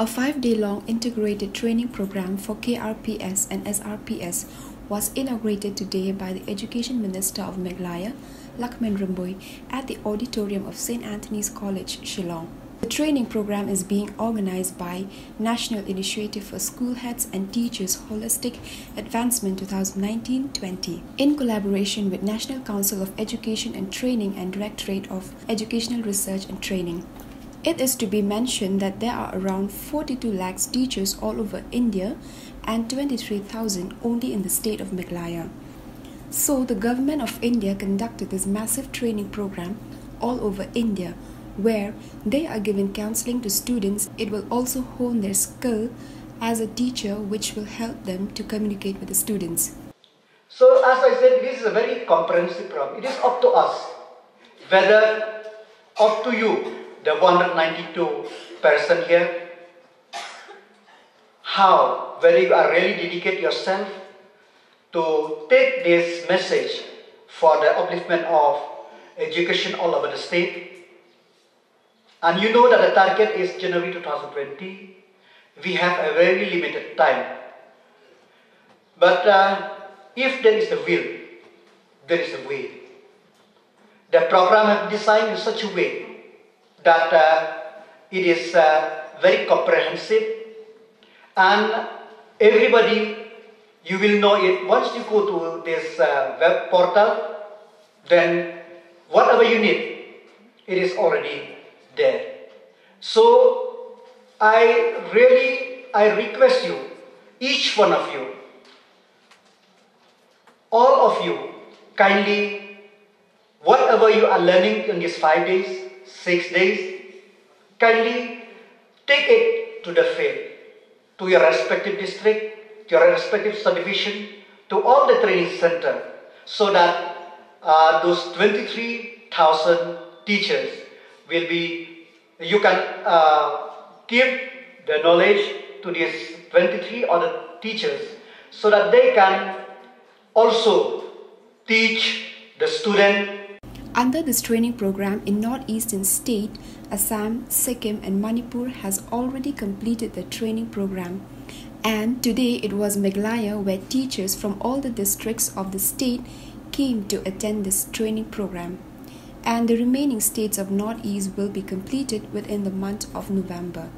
A five day long integrated training program for KRPS and SRPS was inaugurated today by the Education Minister of Meghalaya, Lakhmen Rymbui, at the auditorium of St. Anthony's College, Shillong. The training program is being organized by National Initiative for School Heads and Teachers Holistic Advancement 2019-20 in collaboration with National Council of Education and Training and Directorate of Educational Research and Training. It is to be mentioned that there are around 42 lakhs teachers all over India and 23,000 only in the state of Meghalaya. So the government of India conducted this massive training program all over India where they are given counseling to students. It will also hone their skill as a teacher which will help them to communicate with the students. So as I said, this is a very comprehensive program. It is up to us whether up to you the 192 person here, how, whether you are really dedicate yourself to take this message for the upliftment of education all over the state. And you know that the target is January 2020. We have a very limited time. But uh, if there is a will, there is a way. The program has designed in such a way that uh, it is uh, very comprehensive. And everybody you will know it. Once you go to this uh, web portal then whatever you need it is already there. So i really i request you each one of you all of you kindly whatever you are learning in these five days six days, kindly take it to the field, to your respective district, to your respective subdivision, to all the training center, so that uh, those 23,000 teachers will be, you can uh, give the knowledge to these 23 other teachers so that they can also teach the student under this training program in northeastern state, Assam, Sikkim and Manipur has already completed the training program. And today it was Meghalaya where teachers from all the districts of the state came to attend this training program. And the remaining states of Northeast will be completed within the month of November.